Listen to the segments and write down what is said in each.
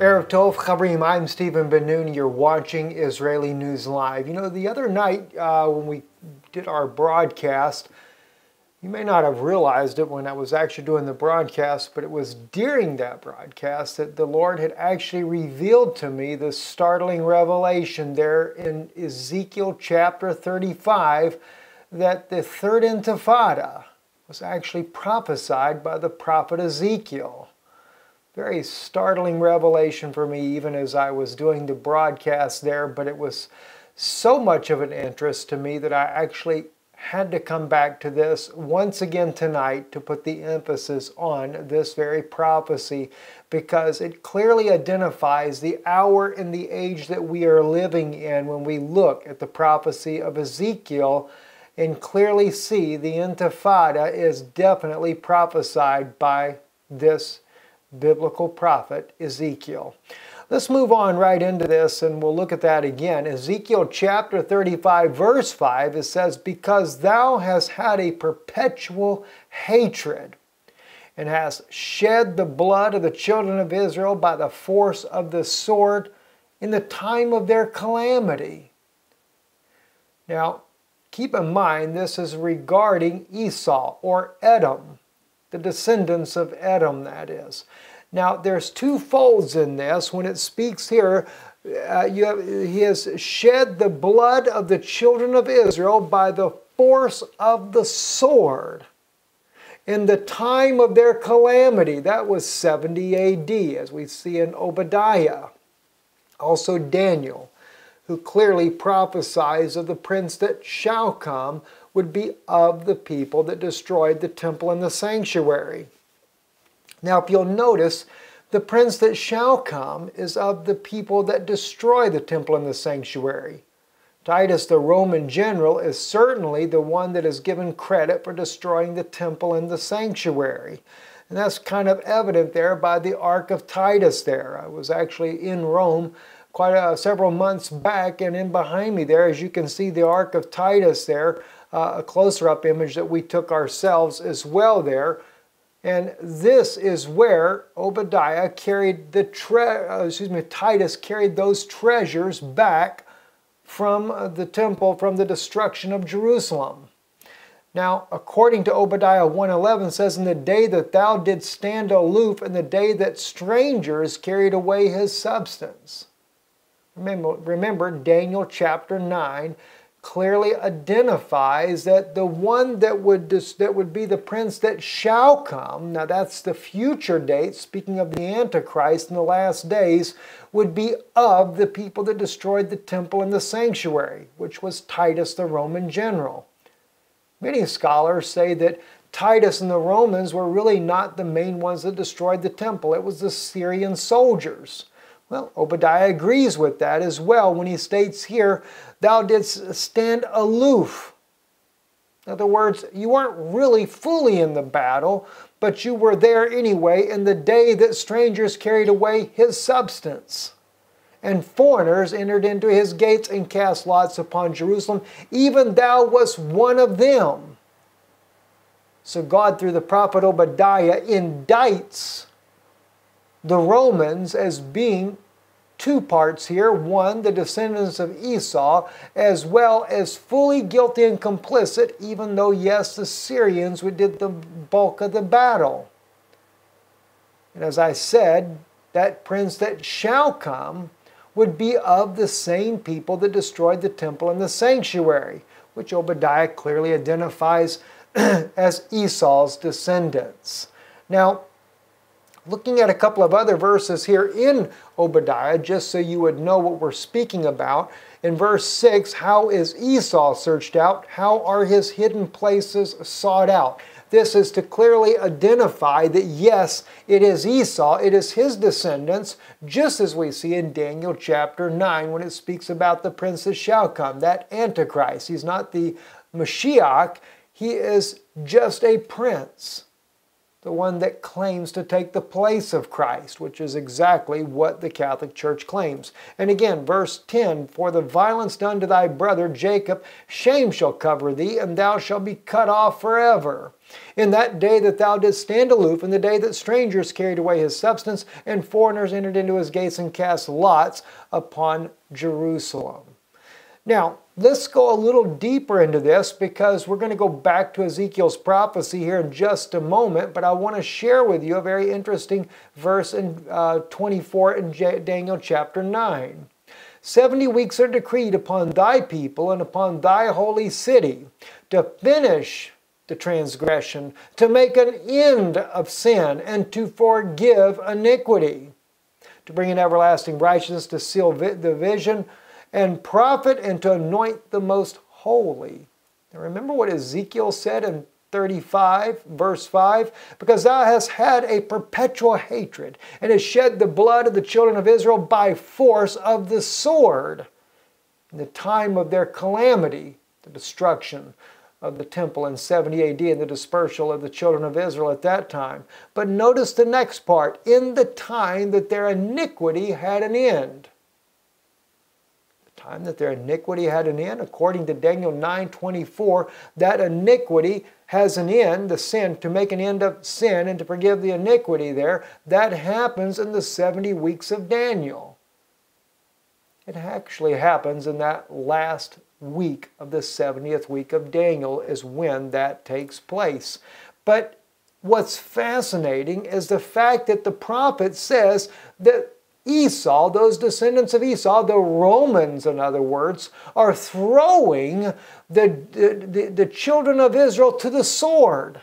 Erev Tov Chabrim, I'm Stephen Ben-Nun. You're watching Israeli News Live. You know, the other night uh, when we did our broadcast, you may not have realized it when I was actually doing the broadcast, but it was during that broadcast that the Lord had actually revealed to me the startling revelation there in Ezekiel chapter 35 that the third intifada was actually prophesied by the prophet Ezekiel very startling revelation for me, even as I was doing the broadcast there, but it was so much of an interest to me that I actually had to come back to this once again tonight to put the emphasis on this very prophecy because it clearly identifies the hour and the age that we are living in when we look at the prophecy of Ezekiel and clearly see the intifada is definitely prophesied by this biblical prophet Ezekiel. Let's move on right into this and we'll look at that again. Ezekiel chapter 35, verse 5, it says, Because thou hast had a perpetual hatred and hast shed the blood of the children of Israel by the force of the sword in the time of their calamity. Now, keep in mind this is regarding Esau or Edom the descendants of Edom, that is. Now, there's two folds in this. When it speaks here, uh, have, he has shed the blood of the children of Israel by the force of the sword. In the time of their calamity, that was 70 AD, as we see in Obadiah. Also, Daniel, who clearly prophesies of the prince that shall come, would be of the people that destroyed the temple and the sanctuary. Now, if you'll notice, the prince that shall come is of the people that destroy the temple and the sanctuary. Titus, the Roman general, is certainly the one that is given credit for destroying the temple and the sanctuary. And that's kind of evident there by the Arch of Titus there. I was actually in Rome quite a, several months back, and in behind me there, as you can see the Arch of Titus there, uh, a closer up image that we took ourselves as well there. And this is where Obadiah carried the tre- uh, excuse me, Titus carried those treasures back from uh, the temple from the destruction of Jerusalem. Now, according to Obadiah 1:11 says in the day that thou didst stand aloof and the day that strangers carried away his substance. Remember, remember Daniel chapter 9 clearly identifies that the one that would that would be the prince that shall come now that's the future date speaking of the antichrist in the last days would be of the people that destroyed the temple and the sanctuary which was Titus the Roman general. Many scholars say that Titus and the Romans were really not the main ones that destroyed the temple. It was the Syrian soldiers well, Obadiah agrees with that as well when he states here, Thou didst stand aloof. In other words, you weren't really fully in the battle, but you were there anyway in the day that strangers carried away his substance. And foreigners entered into his gates and cast lots upon Jerusalem. Even thou wast one of them. So God, through the prophet Obadiah, indicts the Romans as being two parts here. One, the descendants of Esau, as well as fully guilty and complicit, even though, yes, the Syrians did the bulk of the battle. And as I said, that prince that shall come would be of the same people that destroyed the temple and the sanctuary, which Obadiah clearly identifies as Esau's descendants. Now, looking at a couple of other verses here in Obadiah, just so you would know what we're speaking about. In verse 6, how is Esau searched out? How are his hidden places sought out? This is to clearly identify that yes, it is Esau, it is his descendants, just as we see in Daniel chapter 9 when it speaks about the prince shall come, that Antichrist. He's not the Mashiach, he is just a prince. The one that claims to take the place of Christ, which is exactly what the Catholic Church claims. And again, verse 10 For the violence done to thy brother Jacob, shame shall cover thee, and thou shalt be cut off forever. In that day that thou didst stand aloof, in the day that strangers carried away his substance, and foreigners entered into his gates and cast lots upon Jerusalem. Now, let's go a little deeper into this because we're going to go back to Ezekiel's prophecy here in just a moment, but I want to share with you a very interesting verse in uh, 24 in J Daniel chapter 9. 70 weeks are decreed upon thy people and upon thy holy city to finish the transgression, to make an end of sin, and to forgive iniquity, to bring in everlasting righteousness, to seal the vision and prophet and to anoint the most holy. Now remember what Ezekiel said in 35, verse 5? Because thou hast had a perpetual hatred, and hast shed the blood of the children of Israel by force of the sword in the time of their calamity, the destruction of the temple in 70 AD and the dispersal of the children of Israel at that time. But notice the next part in the time that their iniquity had an end time that their iniquity had an end, according to Daniel 9:24, that iniquity has an end, the sin, to make an end of sin and to forgive the iniquity there, that happens in the 70 weeks of Daniel. It actually happens in that last week of the 70th week of Daniel is when that takes place. But what's fascinating is the fact that the prophet says that Esau, those descendants of Esau, the Romans, in other words, are throwing the, the, the, children of Israel to the sword.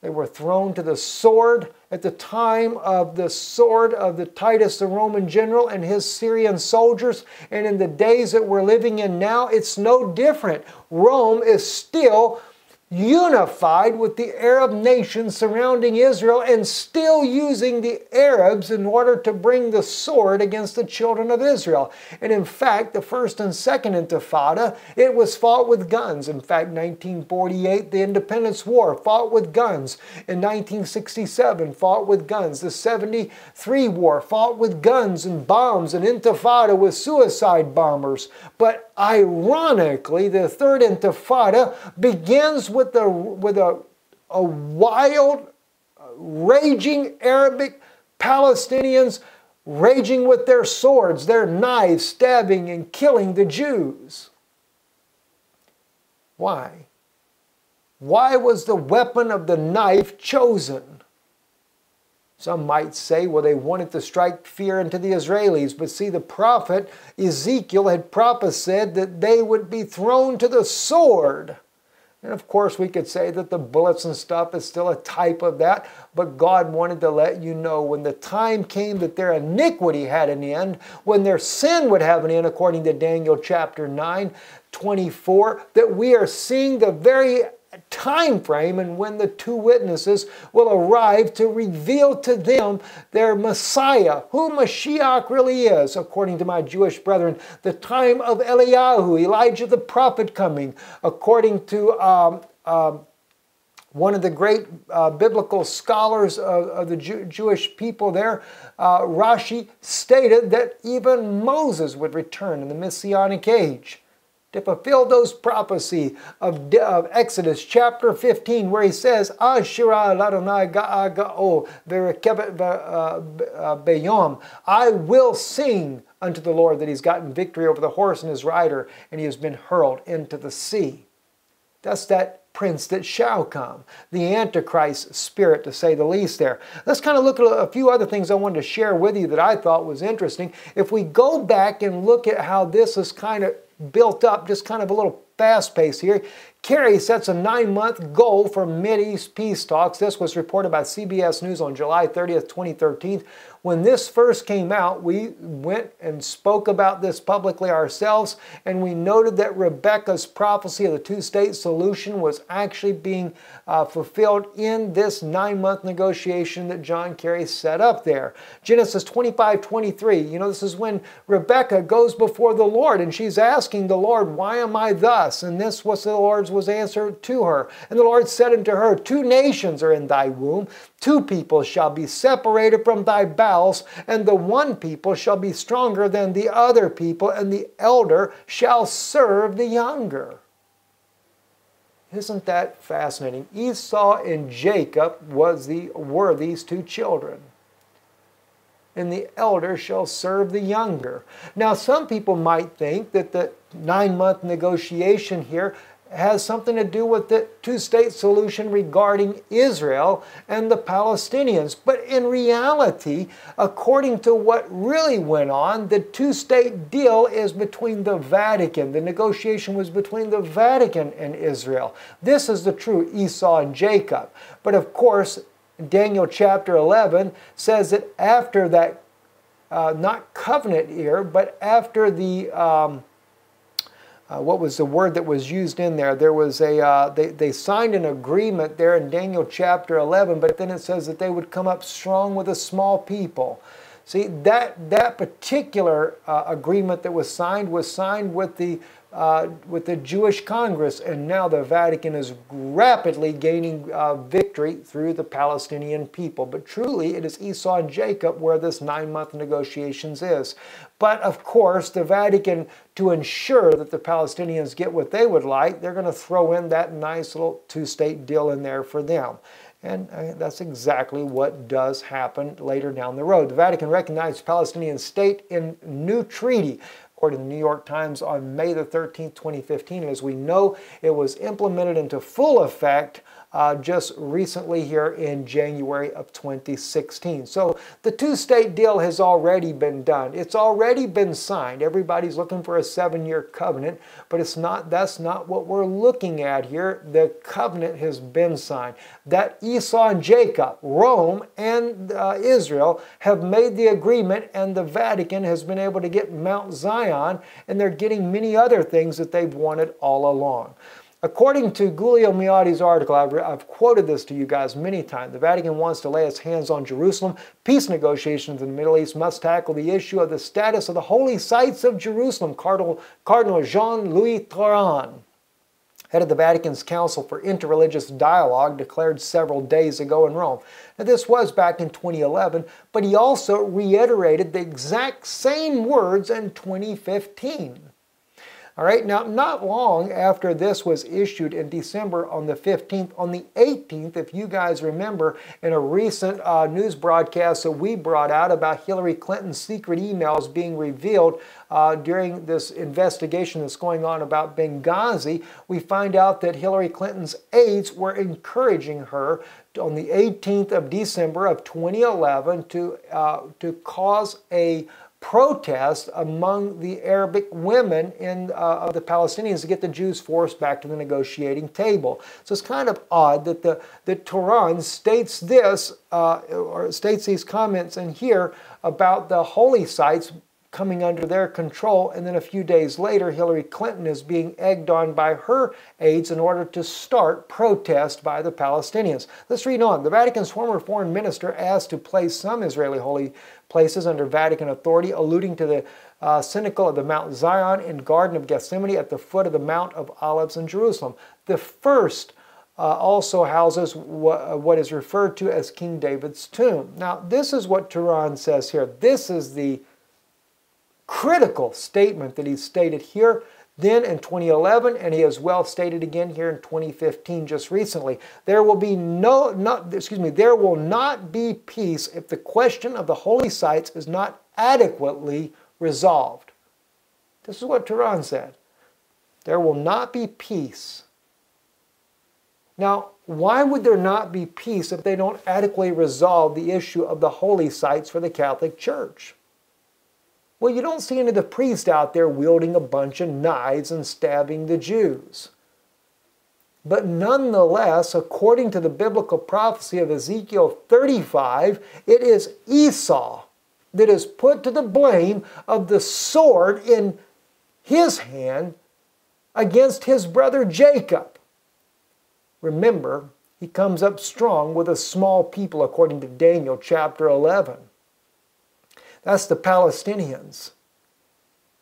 They were thrown to the sword at the time of the sword of the Titus, the Roman general, and his Syrian soldiers. And in the days that we're living in now, it's no different. Rome is still unified with the Arab nations surrounding Israel and still using the Arabs in order to bring the sword against the children of Israel. And in fact, the first and second intifada, it was fought with guns. In fact, 1948, the Independence War fought with guns. In 1967, fought with guns. The 73 War fought with guns and bombs and intifada with suicide bombers. But ironically, the third intifada begins with, the, with a, a wild, raging Arabic Palestinians raging with their swords, their knives, stabbing and killing the Jews. Why? Why was the weapon of the knife chosen? Some might say, well, they wanted to strike fear into the Israelis. But see, the prophet Ezekiel had prophesied that they would be thrown to the sword. And of course, we could say that the bullets and stuff is still a type of that, but God wanted to let you know when the time came that their iniquity had an end, when their sin would have an end, according to Daniel chapter 9, 24, that we are seeing the very time frame and when the two witnesses will arrive to reveal to them their Messiah, who Mashiach really is, according to my Jewish brethren, the time of Eliyahu, Elijah the prophet coming, according to um, um, one of the great uh, biblical scholars of, of the Jew Jewish people there, uh, Rashi, stated that even Moses would return in the Messianic age to fulfill those prophecy of, of Exodus chapter 15 where he says, ga'aga'o uh, beyom. I will sing unto the Lord that he's gotten victory over the horse and his rider and he has been hurled into the sea. That's that prince that shall come, the Antichrist spirit, to say the least, there. Let's kind of look at a few other things I wanted to share with you that I thought was interesting. If we go back and look at how this is kind of built up, just kind of a little fast pace here. Kerry sets a nine month goal for East peace talks. This was reported by CBS News on July 30th, 2013. When this first came out, we went and spoke about this publicly ourselves, and we noted that Rebecca's prophecy of the two state solution was actually being uh, fulfilled in this nine month negotiation that John Kerry set up there. Genesis 25 23, you know, this is when Rebecca goes before the Lord and she's asking the Lord, Why am I thus? And this was the Lord's was answer to her. And the Lord said unto her, Two nations are in thy womb, two people shall be separated from thy bowels, and the one people shall be stronger than the other people, and the elder shall serve the younger. Isn't that fascinating? Esau and Jacob was the, were these two children and the elder shall serve the younger. Now, some people might think that the nine month negotiation here has something to do with the two state solution regarding Israel and the Palestinians. But in reality, according to what really went on, the two state deal is between the Vatican. The negotiation was between the Vatican and Israel. This is the true Esau and Jacob. But of course, Daniel chapter 11 says that after that, uh, not covenant year, but after the, um, uh, what was the word that was used in there? There was a, uh, they, they signed an agreement there in Daniel chapter 11, but then it says that they would come up strong with a small people. See, that, that particular uh, agreement that was signed was signed with the uh, with the Jewish Congress, and now the Vatican is rapidly gaining uh, victory through the Palestinian people. But truly, it is Esau and Jacob where this nine month negotiations is. But of course, the Vatican, to ensure that the Palestinians get what they would like, they're going to throw in that nice little two state deal in there for them. And uh, that's exactly what does happen later down the road. The Vatican recognized Palestinian state in new treaty according to the New York Times on May the 13th, 2015. And as we know, it was implemented into full effect uh, just recently here in January of 2016. So the two-state deal has already been done. It's already been signed. Everybody's looking for a seven-year covenant, but it's not. That's not what we're looking at here. The covenant has been signed. That Esau and Jacob, Rome and uh, Israel have made the agreement, and the Vatican has been able to get Mount Zion, and they're getting many other things that they've wanted all along. According to Giulio Meotti's article, I've, I've, quoted this to you guys many times, the Vatican wants to lay its hands on Jerusalem. Peace negotiations in the Middle East must tackle the issue of the status of the holy sites of Jerusalem. Cardinal, Cardinal Jean-Louis Tauran, head of the Vatican's Council for Interreligious Dialogue, declared several days ago in Rome. Now, this was back in 2011, but he also reiterated the exact same words in 2015. All right, now not long after this was issued in December on the 15th, on the 18th, if you guys remember, in a recent uh, news broadcast that we brought out about Hillary Clinton's secret emails being revealed uh, during this investigation that's going on about Benghazi, we find out that Hillary Clinton's aides were encouraging her on the 18th of December of 2011 to, uh, to cause a protest among the Arabic women in, uh, of the Palestinians to get the Jews forced back to the negotiating table. So it's kind of odd that the that Tauran states this uh, or states these comments in here about the holy sites coming under their control, and then a few days later, Hillary Clinton is being egged on by her aides in order to start protest by the Palestinians. Let's read on. The Vatican's former foreign minister asked to place some Israeli holy places under Vatican authority, alluding to the uh, Cenacle of the Mount Zion and Garden of Gethsemane at the foot of the Mount of Olives in Jerusalem. The first uh, also houses wh what is referred to as King David's tomb. Now, this is what Tauran says here. This is the critical statement that he stated here then in 2011 and he has well stated again here in 2015 just recently. There will be no not excuse me there will not be peace if the question of the holy sites is not adequately resolved. This is what Tauran said. There will not be peace. Now why would there not be peace if they don't adequately resolve the issue of the holy sites for the Catholic Church well, you don't see any of the priests out there wielding a bunch of knives and stabbing the Jews. But nonetheless, according to the biblical prophecy of Ezekiel 35, it is Esau that is put to the blame of the sword in his hand against his brother Jacob. Remember, he comes up strong with a small people, according to Daniel chapter 11. That's the Palestinians.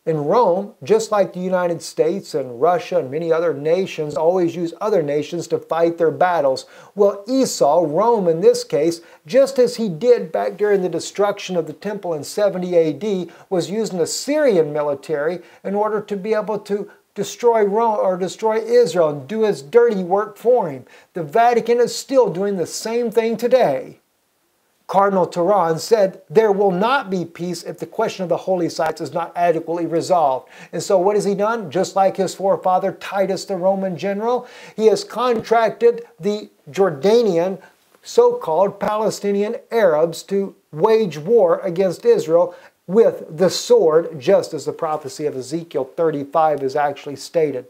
In Rome, just like the United States and Russia and many other nations always use other nations to fight their battles, well, Esau, Rome in this case, just as he did back during the destruction of the temple in 70 AD, was using the Syrian military in order to be able to destroy Rome or destroy Israel and do his dirty work for him. The Vatican is still doing the same thing today. Cardinal Tauran said there will not be peace if the question of the holy sites is not adequately resolved. And so what has he done? Just like his forefather Titus, the Roman general, he has contracted the Jordanian so-called Palestinian Arabs to wage war against Israel with the sword, just as the prophecy of Ezekiel 35 is actually stated.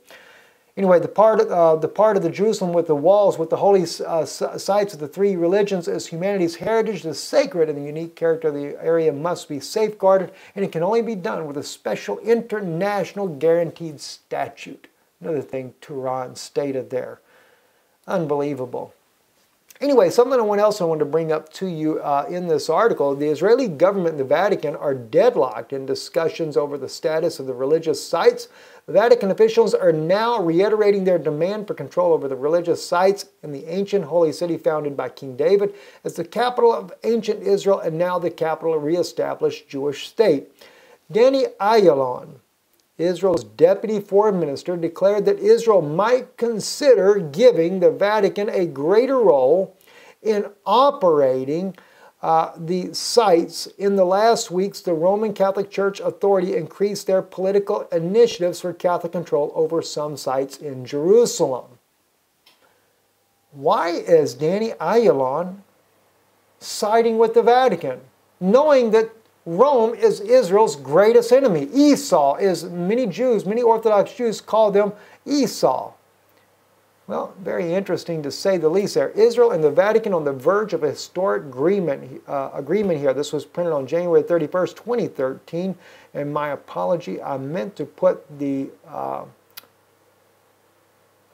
Anyway, the part, uh, the part of the Jerusalem with the walls, with the holy uh, sites of the three religions is humanity's heritage. The sacred and the unique character of the area must be safeguarded, and it can only be done with a special international guaranteed statute. Another thing Tauran stated there. Unbelievable. Anyway, something else I wanted to bring up to you uh, in this article, the Israeli government and the Vatican are deadlocked in discussions over the status of the religious sites. Vatican officials are now reiterating their demand for control over the religious sites in the ancient holy city founded by King David as the capital of ancient Israel and now the capital of reestablished Jewish state. Danny Ayalon, Israel's deputy foreign minister, declared that Israel might consider giving the Vatican a greater role in operating uh, the sites. In the last weeks, the Roman Catholic Church Authority increased their political initiatives for Catholic control over some sites in Jerusalem. Why is Danny Ayalon siding with the Vatican, knowing that Rome is Israel's greatest enemy. Esau is, many Jews, many Orthodox Jews call them Esau. Well, very interesting to say the least there. Israel and the Vatican on the verge of a historic agreement, uh, agreement here. This was printed on January 31st, 2013. And my apology, I meant to put the, uh,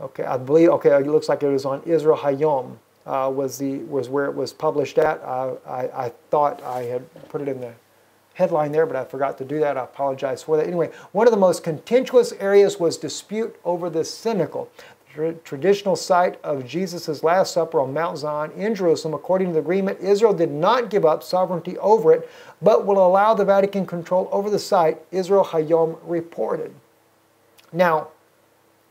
okay, I believe, okay, it looks like it was on Israel Hayom. Uh, was the was where it was published at. Uh, I, I thought I had put it in the headline there, but I forgot to do that. I apologize for that. Anyway, one of the most contentious areas was dispute over the cenacle, traditional site of Jesus' Last Supper on Mount Zion in Jerusalem. According to the agreement, Israel did not give up sovereignty over it, but will allow the Vatican control over the site, Israel Hayom reported. Now,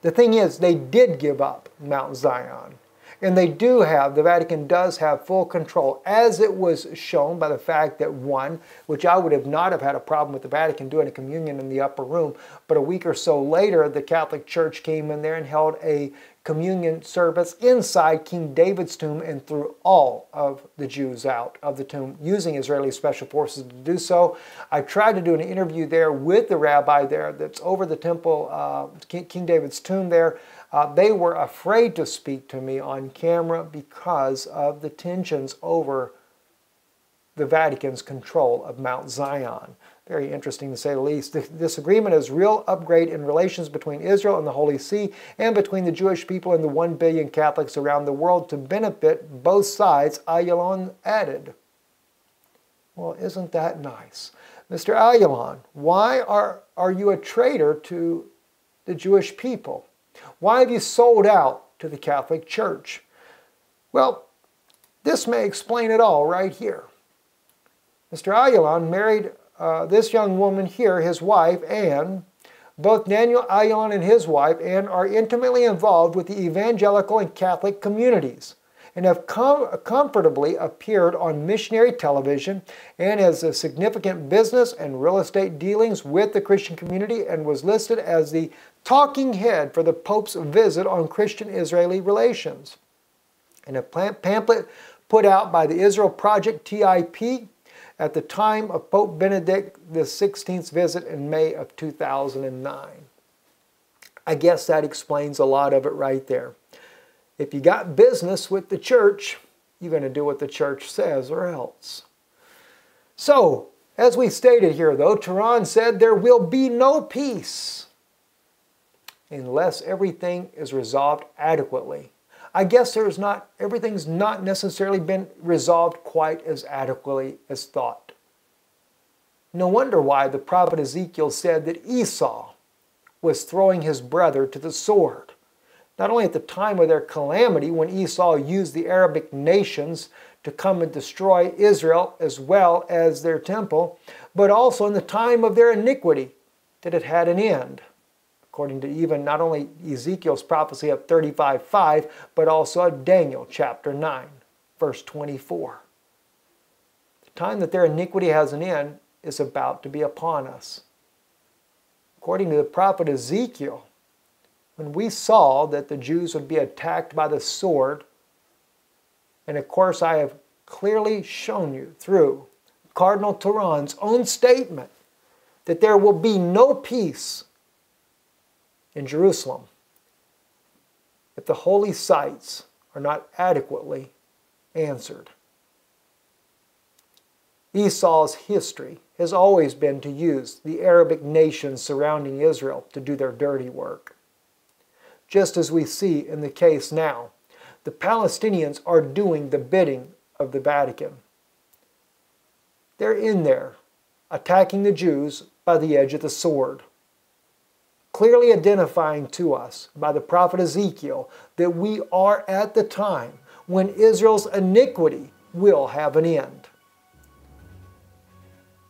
the thing is, they did give up Mount Zion. And they do have, the Vatican does have full control, as it was shown by the fact that one, which I would have not have had a problem with the Vatican doing a communion in the upper room, but a week or so later, the Catholic Church came in there and held a communion service inside King David's tomb and threw all of the Jews out of the tomb using Israeli special forces to do so. I tried to do an interview there with the rabbi there that's over the temple, uh, King David's tomb there. Uh, they were afraid to speak to me on camera because of the tensions over the Vatican's control of Mount Zion. Very interesting to say the least. This agreement is real upgrade in relations between Israel and the Holy See and between the Jewish people and the 1 billion Catholics around the world to benefit both sides, Ayalon added. Well, isn't that nice? Mr. Ayalon, why are, are you a traitor to the Jewish people? Why have you sold out to the Catholic Church? Well, this may explain it all right here. Mr. Ayalon married uh, this young woman here, his wife, Anne. Both Daniel Ayalon and his wife, Anne, are intimately involved with the evangelical and Catholic communities and have com comfortably appeared on missionary television and has a significant business and real estate dealings with the Christian community and was listed as the talking head for the Pope's visit on Christian-Israeli relations. In a pamphlet put out by the Israel Project TIP at the time of Pope Benedict XVI's visit in May of 2009. I guess that explains a lot of it right there. If you got business with the church, you're going to do what the church says or else. So, as we stated here, though, Tauran said there will be no peace unless everything is resolved adequately. I guess there's not, everything's not necessarily been resolved quite as adequately as thought. No wonder why the prophet Ezekiel said that Esau was throwing his brother to the sword. Not only at the time of their calamity, when Esau used the Arabic nations to come and destroy Israel as well as their temple, but also in the time of their iniquity, that it had an end. According to even not only Ezekiel's prophecy of 35:5, but also of Daniel chapter 9, verse 24. The time that their iniquity has an end is about to be upon us. According to the prophet Ezekiel, when we saw that the Jews would be attacked by the sword, and of course I have clearly shown you through Cardinal Tauran's own statement that there will be no peace in Jerusalem if the holy sites are not adequately answered. Esau's history has always been to use the Arabic nations surrounding Israel to do their dirty work. Just as we see in the case now, the Palestinians are doing the bidding of the Vatican. They're in there, attacking the Jews by the edge of the sword, clearly identifying to us by the prophet Ezekiel that we are at the time when Israel's iniquity will have an end.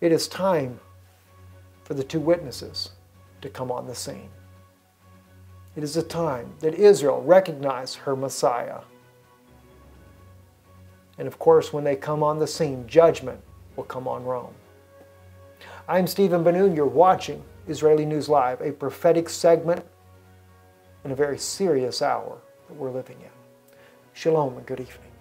It is time for the two witnesses to come on the scene. It is a time that Israel recognize her Messiah. And of course, when they come on the scene, judgment will come on Rome. I'm Stephen Ben-Nun. You're watching Israeli News Live, a prophetic segment in a very serious hour that we're living in. Shalom and good evening.